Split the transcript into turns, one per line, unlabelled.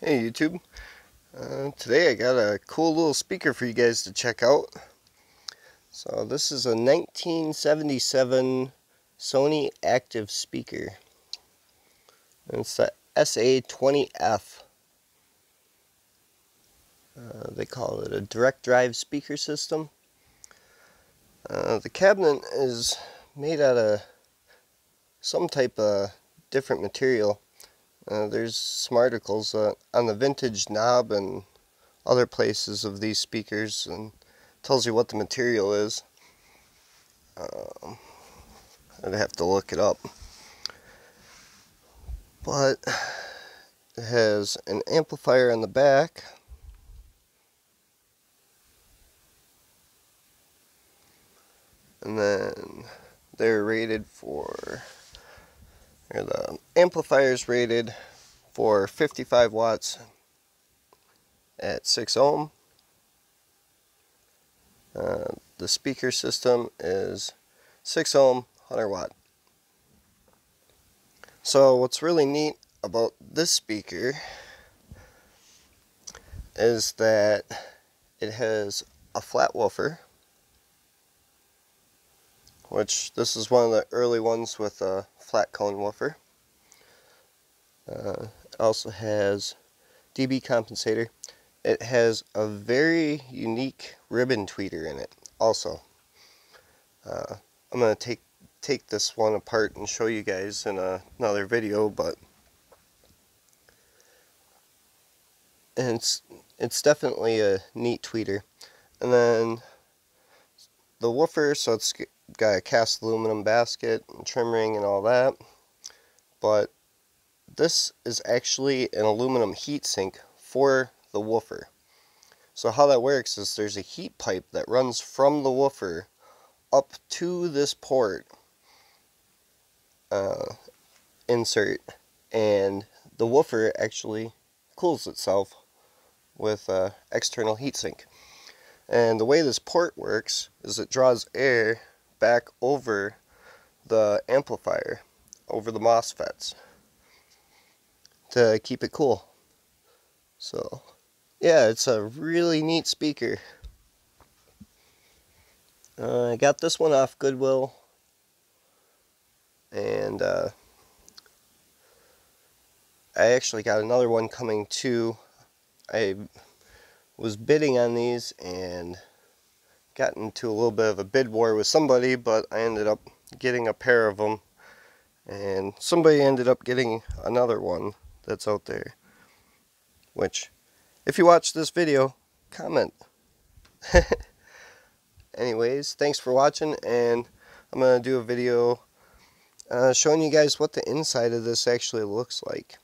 Hey YouTube. Uh, today I got a cool little speaker for you guys to check out. So this is a 1977 Sony Active speaker. And it's the SA20F. Uh, they call it a direct drive speaker system. Uh, the cabinet is made out of some type of different material. Uh, there's some articles uh, on the vintage knob and other places of these speakers and tells you what the material is. Um, I'd have to look it up. But it has an amplifier in the back. And then they're rated for the amplifier is rated for 55 watts at 6 ohm. Uh, the speaker system is 6 ohm, 100 watt. So what's really neat about this speaker is that it has a flat woofer which this is one of the early ones with a flat cone woofer. Uh, it also has dB compensator. It has a very unique ribbon tweeter in it also. Uh, I'm going to take take this one apart and show you guys in a, another video but and it's it's definitely a neat tweeter and then the woofer so it's got a cast aluminum basket and trim ring and all that. But this is actually an aluminum heat sink for the woofer. So how that works is there's a heat pipe that runs from the woofer up to this port uh, insert and the woofer actually cools itself with an external heatsink. And the way this port works is it draws air back over the amplifier, over the MOSFETs to keep it cool. So, yeah, it's a really neat speaker. Uh, I got this one off Goodwill. And uh, I actually got another one coming too. I was bidding on these and got into a little bit of a bid war with somebody, but I ended up getting a pair of them. And somebody ended up getting another one that's out there. Which, if you watch this video, comment. Anyways, thanks for watching, and I'm going to do a video uh, showing you guys what the inside of this actually looks like.